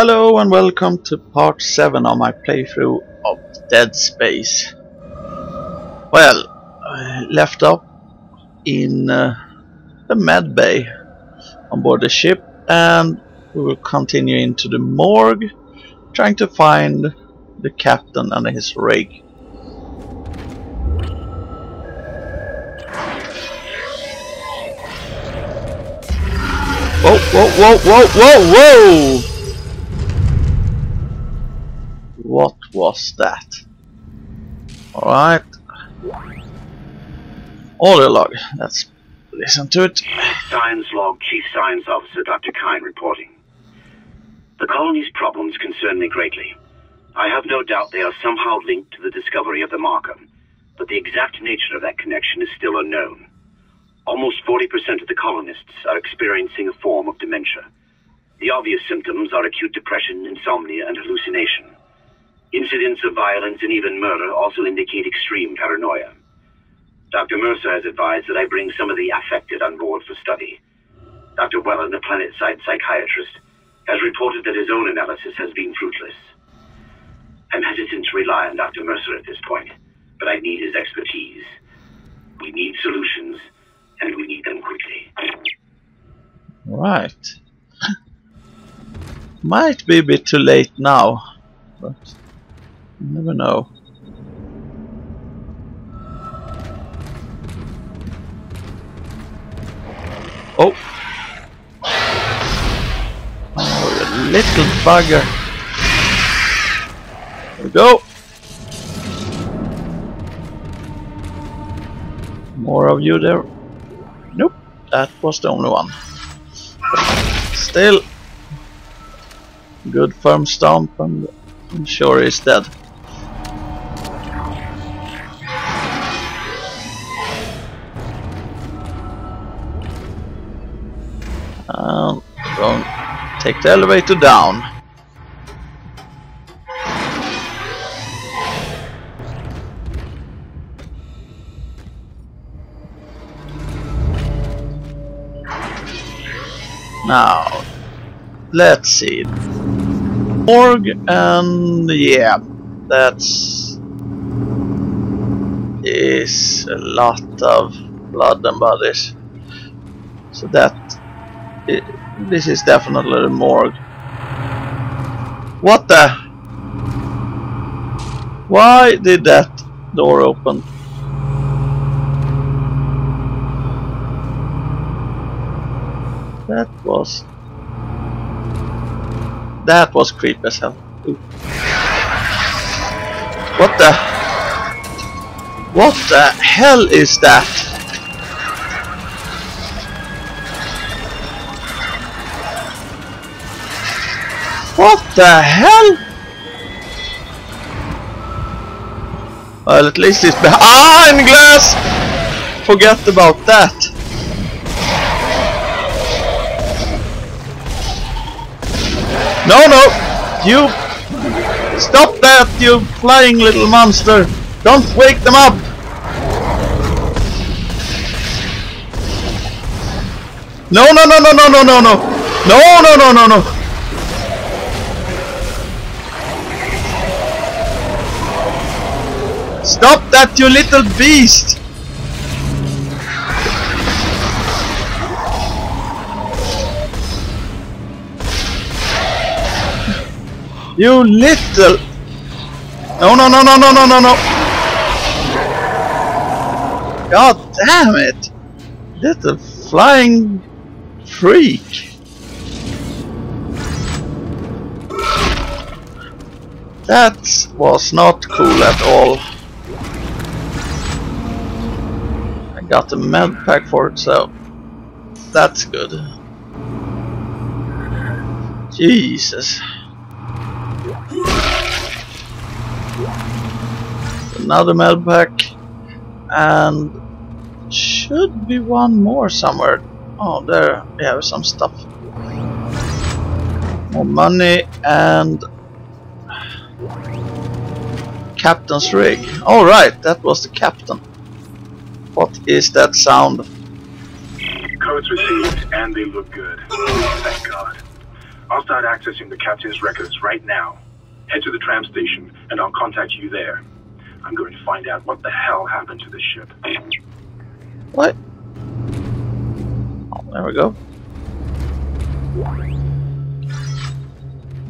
Hello and welcome to part 7 of my playthrough of Dead Space. Well, I left up in uh, the med bay on board the ship and we will continue into the morgue trying to find the captain and his rig. Whoa, whoa, whoa, whoa, whoa, whoa! What was that? Alright. Audio log. Let's listen to it. Science log, Chief Science Officer Dr. Kyne reporting. The colony's problems concern me greatly. I have no doubt they are somehow linked to the discovery of the marker, but the exact nature of that connection is still unknown. Almost 40% of the colonists are experiencing a form of dementia. The obvious symptoms are acute depression, insomnia, and hallucination. Incidents of violence and even murder also indicate extreme paranoia. Dr. Mercer has advised that I bring some of the affected on board for study. Dr. Wellen, a planet-side psychiatrist, has reported that his own analysis has been fruitless. I'm hesitant to rely on Dr. Mercer at this point, but I need his expertise. We need solutions, and we need them quickly. Right. Might be a bit too late now, but you never know. Oh! Oh, you little bugger! There we go! More of you there? Nope, that was the only one. Still, good firm stomp and I'm sure he's dead. Take the elevator down. Now, let's see. Morgue and yeah, that's is a lot of blood and bodies. So that this is definitely the morgue. What the? Why did that door open? That was that was creepy as hell. Ooh. What the? What the hell is that? What the hell? Well, at least it's behind ah, glass! Forget about that. No, no! You... Stop that, you flying little monster! Don't wake them up! No, no, no, no, no, no, no, no! No, no, no, no, no! Stop that, you little beast! You little... No, no, no, no, no, no, no, no! God damn it! Little flying freak! That was not cool at all. Got the med pack for it, so that's good. Jesus. Another med pack and should be one more somewhere. Oh, there we have some stuff. More money and captain's rig. Alright, that was the captain. What is that sound? Codes received, and they look good. Thank God. I'll start accessing the captain's records right now. Head to the tram station, and I'll contact you there. I'm going to find out what the hell happened to this ship. What? Oh, there we go.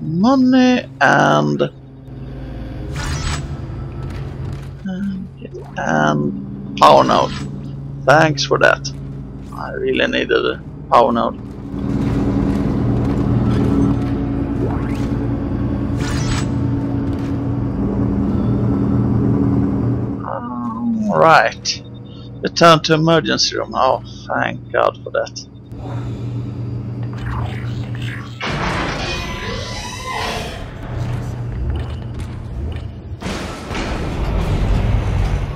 Money and and, and power node. Thanks for that. I really needed a power node. Right. Return to emergency room. Oh, thank God for that.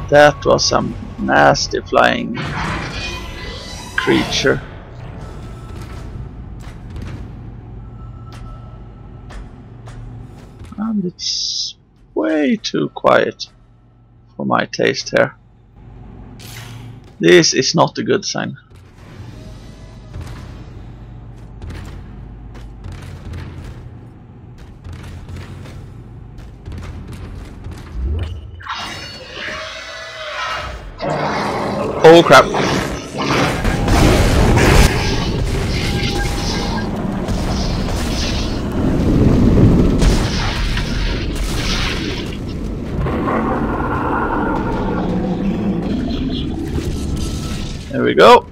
That was some nasty flying creature. And it's way too quiet for my taste here. This is not a good sign. Crap. There we go.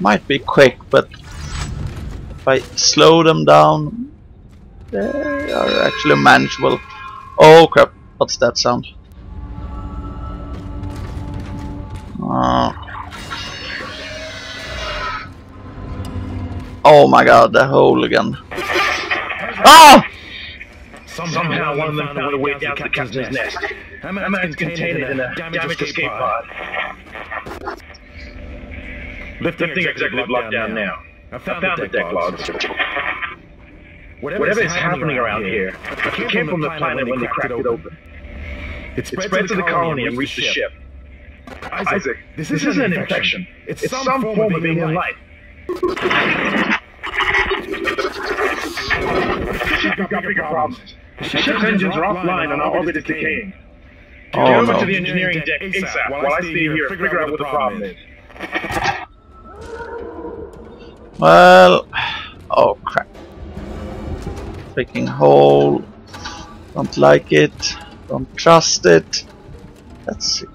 Might be quick, but if I slow them down, they are actually manageable. Oh crap, what's that sound? Uh, oh my god, the hole again. Ah! Somehow, one of them found a way down to the captain's nest. I managed to contain it in a damaged escape pod. Lifting executive lockdown now. I found the deck logs. Whatever is happening around here, it came from the planet when they cracked it open. It spread to the colony and reached the ship. Isaac, this this isn't an infection. It's some form of alien life. Ship got bigger problems. The ship's engines are offline and our orbit is decaying. Oh Get over no. to the engineering deck ASAP while I stay here and figure out what the problem is. Well, oh crap. Freaking hole. Don't like it. Don't trust it. That's sick.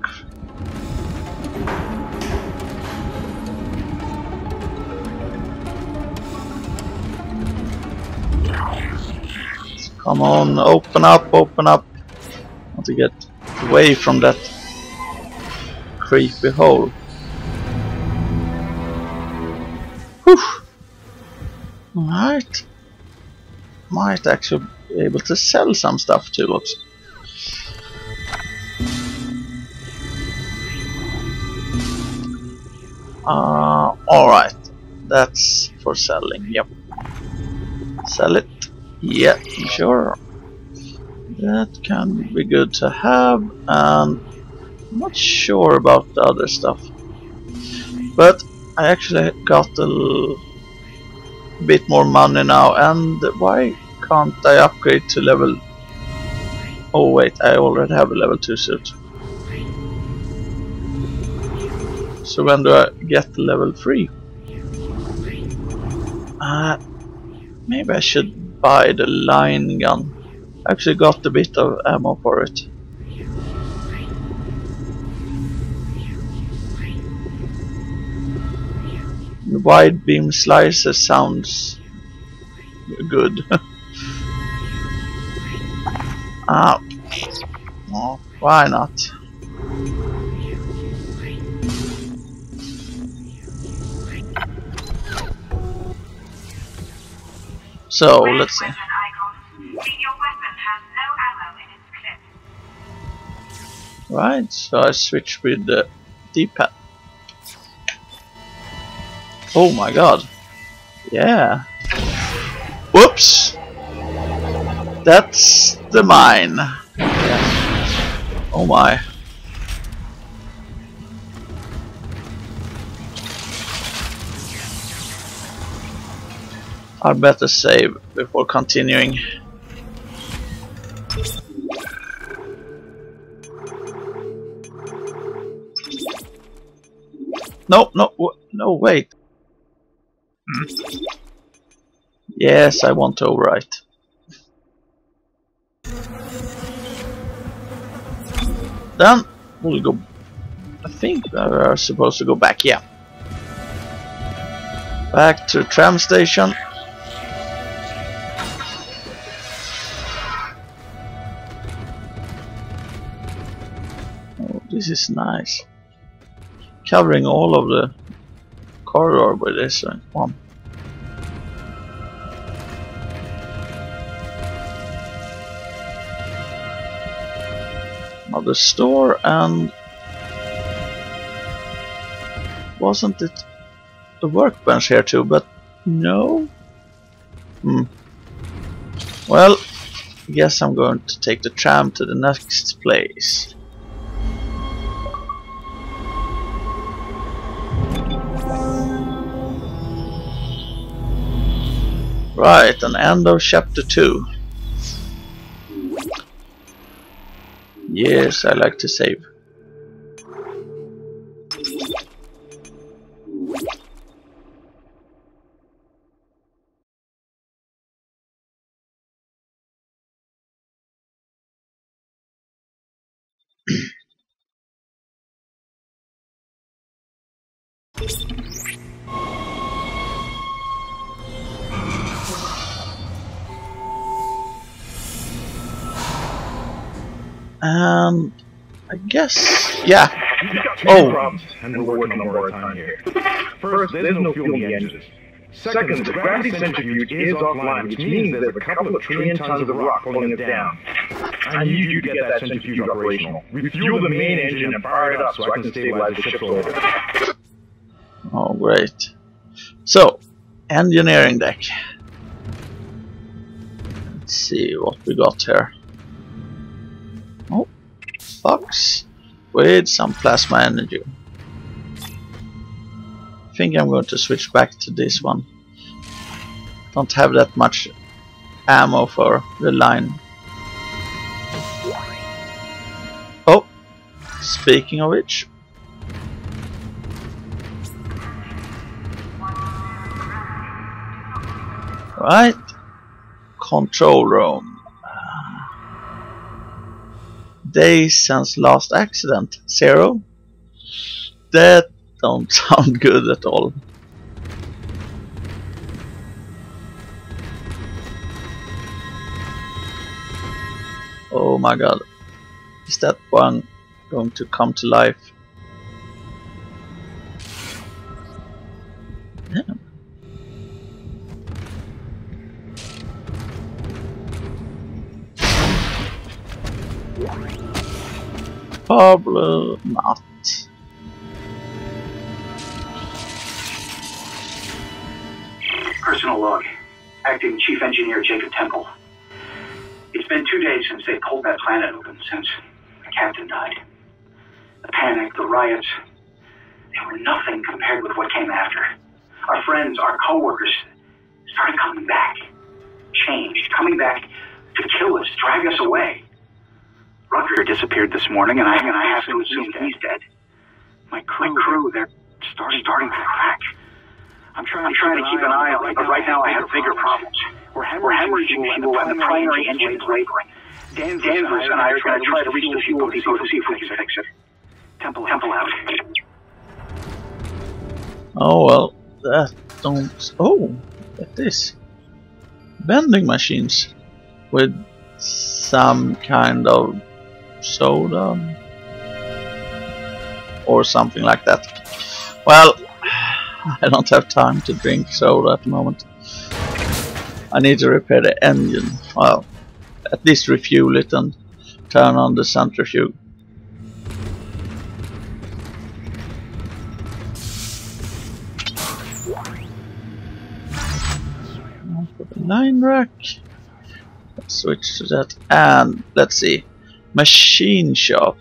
Come on, open up, open up. I want to get away from that creepy hole. Whew. Alright. Might actually be able to sell some stuff too, looks. Uh, alright. That's for selling, yep. Sell it. Yeah, sure. That can be good to have, and I'm not sure about the other stuff. But I actually got a bit more money now, and why can't I upgrade to level... Oh wait, I already have a level 2 suit. So when do I get level 3? Uh, maybe I should buy the line gun. I actually got a bit of ammo for it. The wide beam slicer sounds good. ah, why not? So let's see. Right, so I switch with the D-pad. Oh my god. Yeah. Whoops! That's the mine. Yeah. Oh my. I'll better save before continuing. No, no, no, wait. Hmm. Yes, I want to overwrite. Then we'll go. I think uh, we are supposed to go back. Yeah. Back to tram station. This is nice. Covering all of the corridor with this one. Another store and wasn't it a workbench here too, but no? Hmm. Well, I guess I'm going to take the tram to the next place. Right, an end of chapter 2. Yes, I like to save. Um, I guess, yeah. Oh, problems, and we're working on more time here. First, there's no fuel in the engines. Second, the gravity centrifuge is offline, which means there's a couple of trillion tons of rock pulling it down. I need you to get that centrifuge operational. Refuel the main engine and fire it up so I can stabilize the ship's orbit. Oh, great. So, engineering deck. Let's see what we got here. Box with some plasma energy. I think I'm going to switch back to this one. Don't have that much ammo for the line. Oh, speaking of which. Right, control room. Days since last accident, zero. That don't sound good at all. Oh my god. Is that one going to come to life? Damn. Probably not. Personal log. Acting Chief Engineer Jacob Temple. It's been two days since they pulled that planet open, since the captain died. The panic, the riots, they were nothing compared with what came after. Our friends, our coworkers, started coming back. Changed, coming back to kill us, drag us away. Rutger disappeared this morning, and I, and I have to assume he's dead. My crew, My crew they're starting, starting to crack. I'm trying, I'm trying to keep an eye on it, but right now I have bigger problems. We're hemorrhaging fuel, and the primary engine is laboring. Danvers and I are going to try to reach the fuel depot to see if we can fix it. Temple, Temple out. Oh well, that don't. Oh, at this vending machines with some kind of soda um, or something like that. Well, I don't have time to drink soda at the moment. I need to repair the engine. Well, at least refuel it and turn on the centrifuge. Line rack. Let's switch to that. And let's see. Machine shop.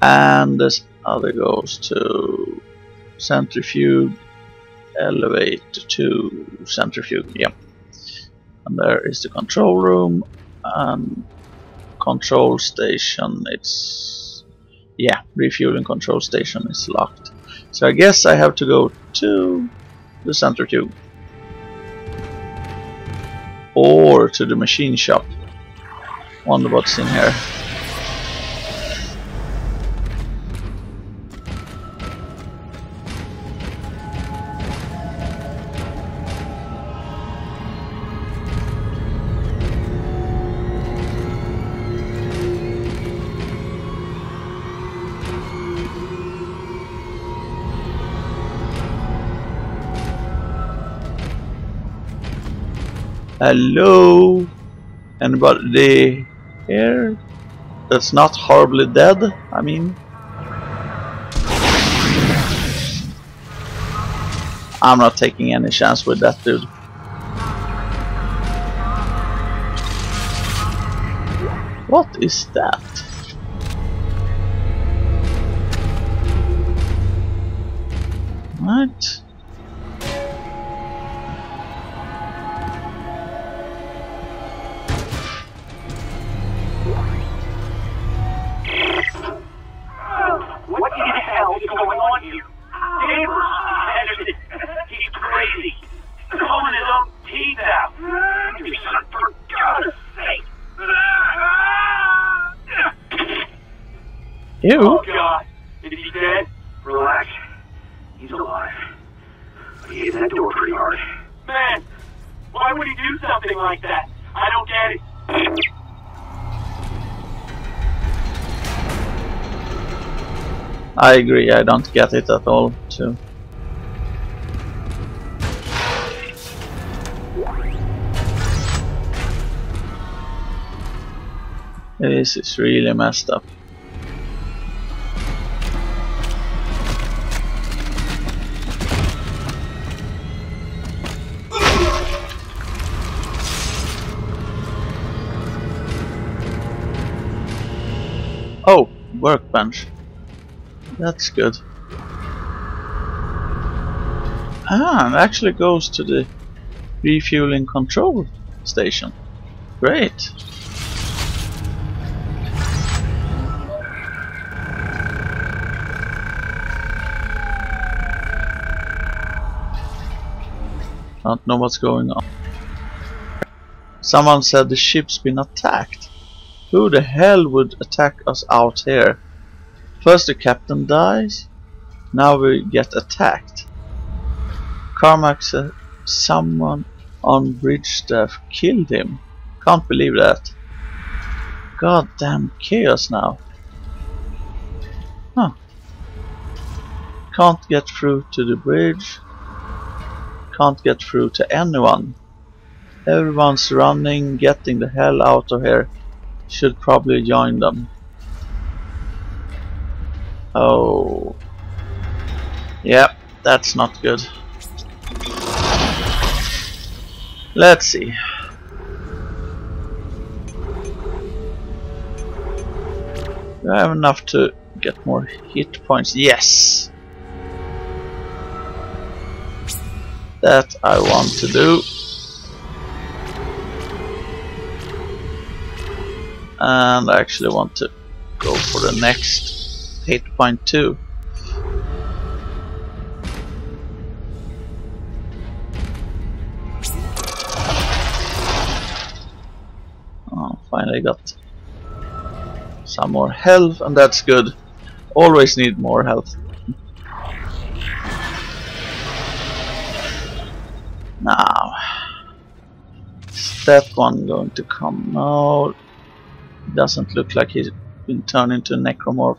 And this other goes to centrifuge elevate to centrifuge. Yeah. And there is the control room and control station. It's yeah, refueling control station is locked. So I guess I have to go to the centrifuge or to the machine shop. Wonder what's in here. Hello? Anybody here? That's not horribly dead, I mean. I'm not taking any chance with that dude. What is that? What? I agree, I don't get it at all too. This is really messed up. Oh, workbench. That's good. Ah, it actually goes to the refueling control station. Great. Don't know what's going on. Someone said the ship's been attacked. Who the hell would attack us out here? First the captain dies, now we get attacked. Carmack said someone on bridge staff killed him. Can't believe that. Goddamn chaos now. Huh. Can't get through to the bridge. Can't get through to anyone. Everyone's running, getting the hell out of here. Should probably join them. Oh. Yep, that's not good. Let's see. Do I have enough to get more hit points? Yes! That I want to do. And I actually want to go for the next 8.2. Oh, finally got some more health and that's good. Always need more health. Now, that one going to come? out? doesn't look like he's been turned into a necromorph.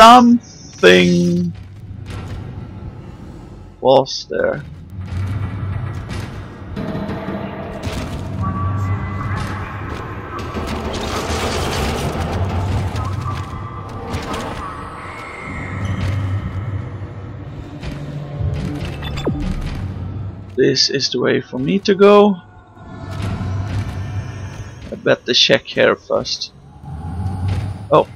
Something was there. This is the way for me to go. I better check here first. Oh,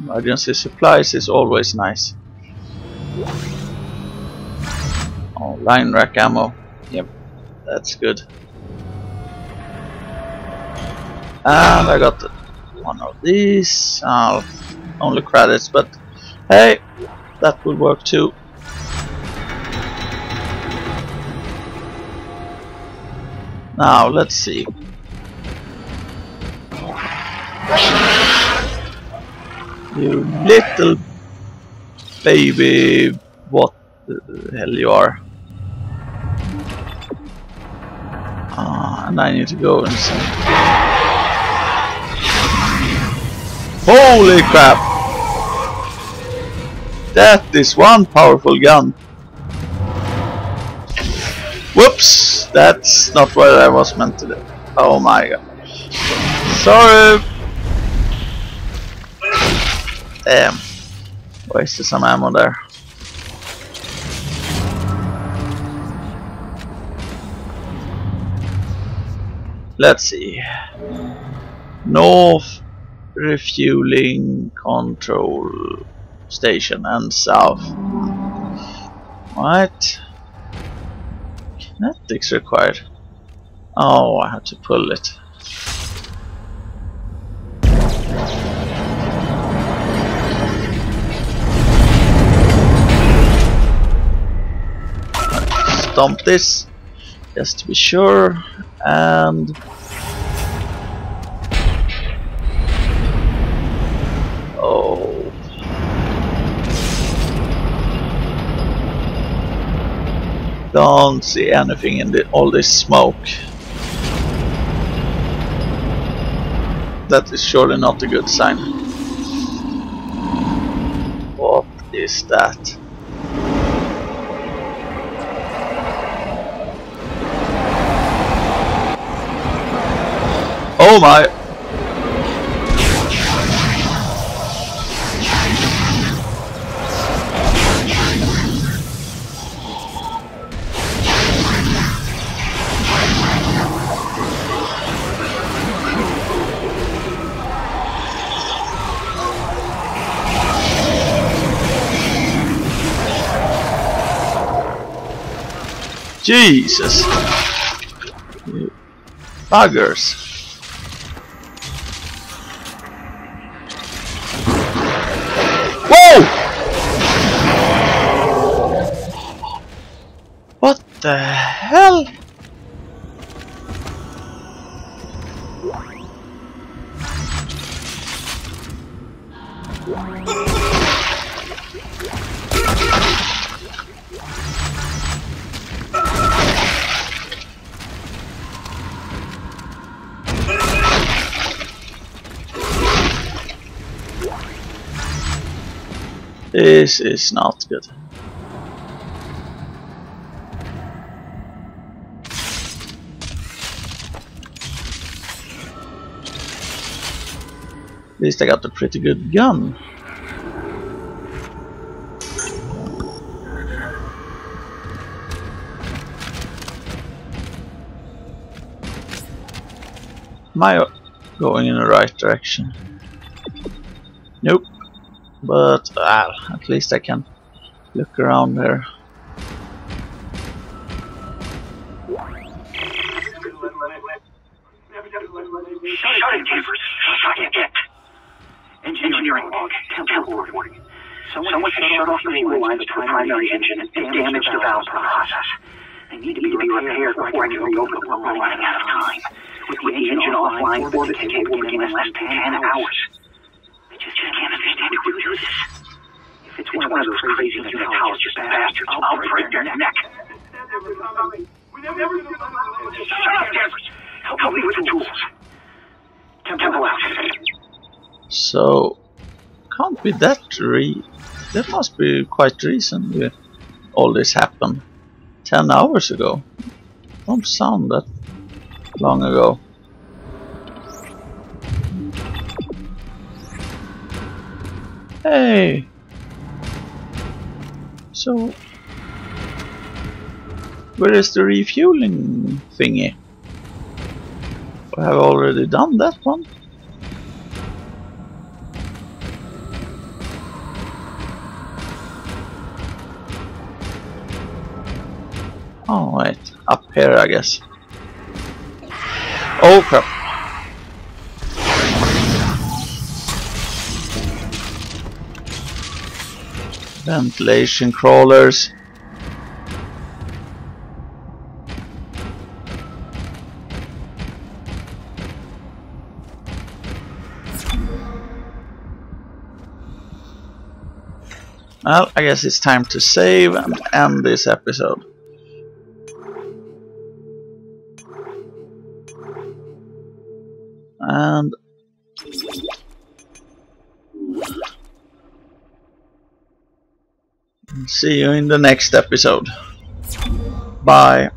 emergency supplies is always nice. Oh, line rack ammo. Yep, that's good. And I got one of these. Uh, only credits, but hey, that will work too. Now, let's see. You little baby, what the hell you are. Ah, and I need to go and see. Holy crap! That is one powerful gun. Whoops! That's not what I was meant to do. Oh my god. Sorry! Damn. Wasted some ammo there. Let's see. North refueling control station and south. What? Kinesis required. Oh, I have to pull it. Stomp this, just to be sure, and oh. Don't see anything in the, all this smoke. That is surely not a good sign. What is that? Oh my! Jesus! Buggers! Whoa! What the hell? This is not good. At least I got a pretty good gun. Am I going in the right direction? Nope. But uh, at least I can look around there. Shut it, Danvers. Shut it. Engineering log. Temporal warning. Someone, Someone has shut off the fuel line to the primary engine and damaged the valve process. They need to be repaired before I can reopen. We're running out of time. With the engine offline, orbit capable of in less than 10 hours. Do this. If it's one of those crazy Unitologist bastards, I'll break their neck. Shut up, Danvers. Help me with the tools. Temple out. So, can't be that re... That must be quite recently all this happened. 10 hours ago. Don't sound that long ago. Hey! So... Where is the refueling thingy? I have already done that one. Oh wait, up here I guess. Oh crap. Ventilation crawlers. Well, I guess it's time to save and end this episode. And see you in the next episode. Bye.